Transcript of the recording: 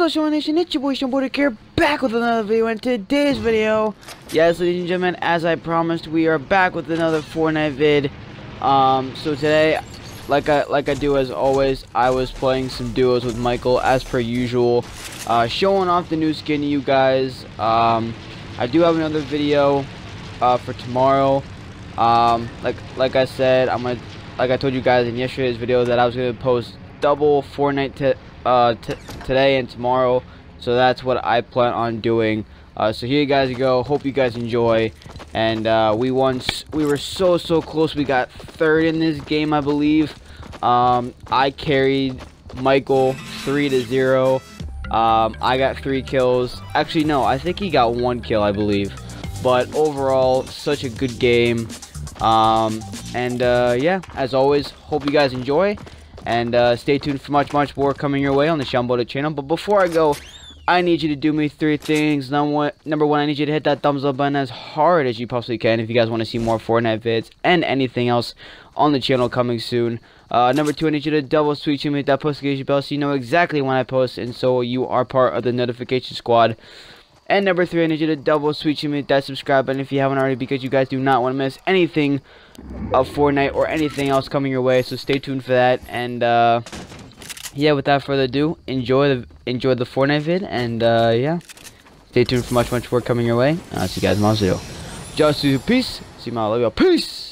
What's up, Shawn Nation? It's your boy, Shawn Bolduc here, back with another video. And today's video, yes, ladies and gentlemen, as I promised, we are back with another Fortnite vid. Um, so today, like I like I do as always, I was playing some duos with Michael as per usual, uh, showing off the new skin to you guys. Um, I do have another video uh, for tomorrow. Um, like like I said, I'm gonna like I told you guys in yesterday's video that I was gonna post double Fortnite uh, today and tomorrow. So that's what I plan on doing. Uh, so here you guys go. Hope you guys enjoy. And uh, we once We were so so close. We got third in this game, I believe. Um, I carried Michael three to zero. Um, I got three kills. Actually, no. I think he got one kill, I believe. But overall, such a good game. Um, and uh, yeah, as always, hope you guys enjoy. And uh, stay tuned for much, much more coming your way on the Shawn channel. But before I go, I need you to do me three things. Number one, number one, I need you to hit that thumbs up button as hard as you possibly can if you guys want to see more Fortnite vids and anything else on the channel coming soon. Uh, number two, I need you to double tweet to me that notification bell so you know exactly when I post and so you are part of the notification squad. And number three, I need you to double sweet me that subscribe button if you haven't already because you guys do not want to miss anything of Fortnite or anything else coming your way. So stay tuned for that. And uh, yeah, without further ado, enjoy the enjoy the Fortnite vid. And uh, yeah, stay tuned for much much more coming your way. I'll see you guys in the video. Just peace. See you, my love. Peace.